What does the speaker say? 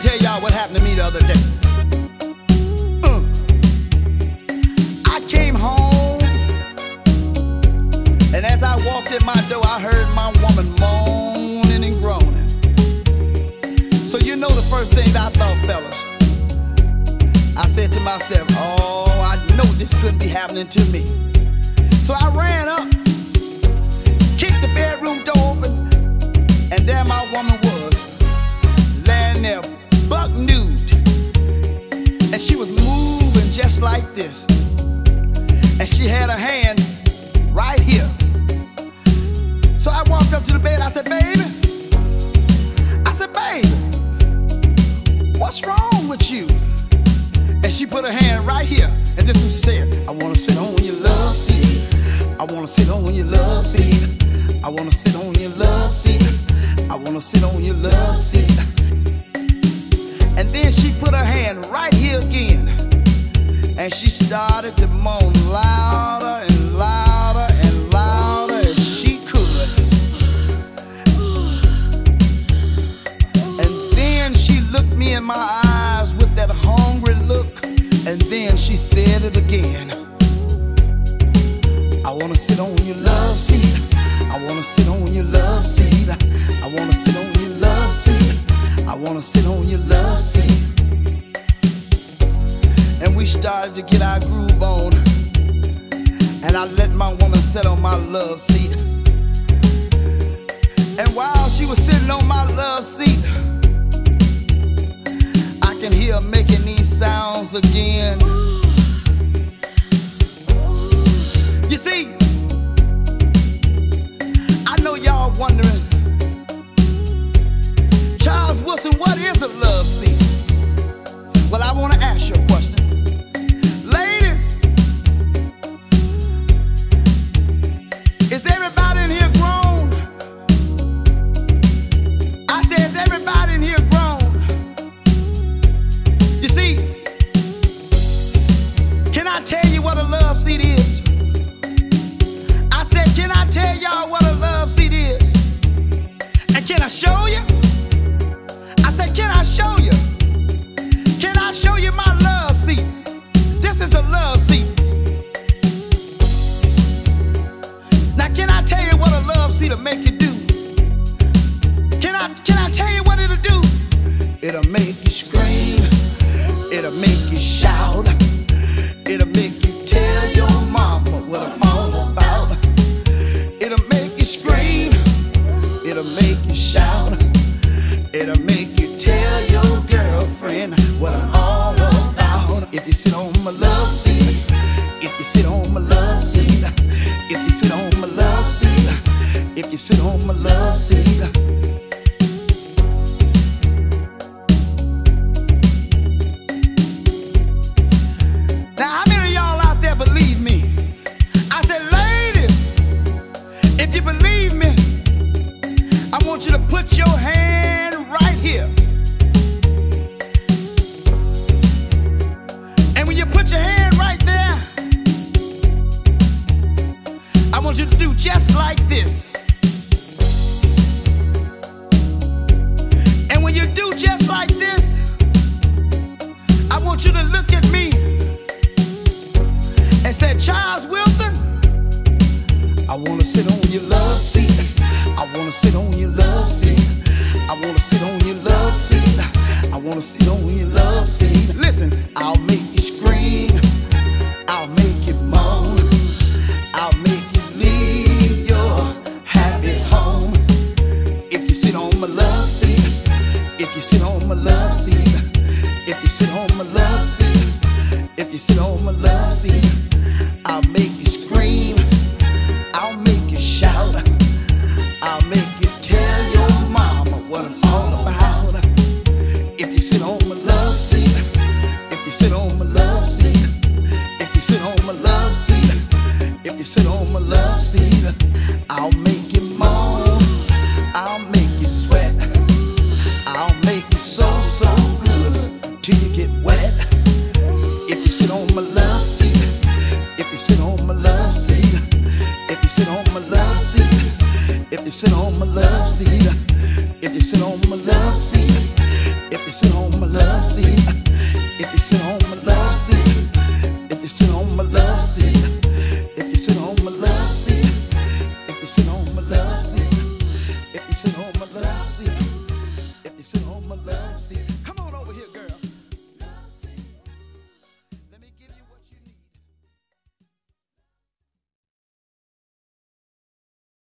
tell y'all what happened to me the other day. Uh. I came home, and as I walked in my door, I heard my woman moaning and groaning. So you know the first thing I thought, fellas. I said to myself, oh, I know this couldn't be happening to me. So I ran up, kicked the bedroom door open, hand right here. So I walked up to the bed, I said, baby, I said, baby, what's wrong with you? And she put her hand right here. And this is what she said. I wanna sit on your love seat. I wanna sit on your love seat. I wanna sit on your love seat. I wanna sit on your love seat. And then she put her hand right here again. And she started to moan louder and louder and louder as she could. And then she looked me in my eyes with that hungry look. And then she said it again. I wanna sit on your love seat. I wanna sit on your love seat. I wanna sit on your love seat. I wanna sit on your love seat. We started to get our groove on. And I let my woman sit on my love seat. And while she was sitting on my love seat, I can hear her making these sounds again. Love seat is? I said, can I tell y'all what a love seat is? And can I show you? I said, can I show you? Can I show you my love seat? This is a love seat. Now, can I tell you what a love seat'll make you do? Can I can I tell you what it'll do? It'll make you scream. It'll make you shout. Wanna sit on your love seat. I wanna sit on your love seat. I wanna sit on your love seat. I wanna sit on your love seat. Listen, I'll make you scream. I'll make you moan. I'll make you leave your happy home. If you sit on my love seat, if you sit on my love seat, if you sit on my love seat, if you sit on my love seat, I'll make you sit on my love seat, if you sit on my love seat, If you sit on my love seat, if you sit on my love seat,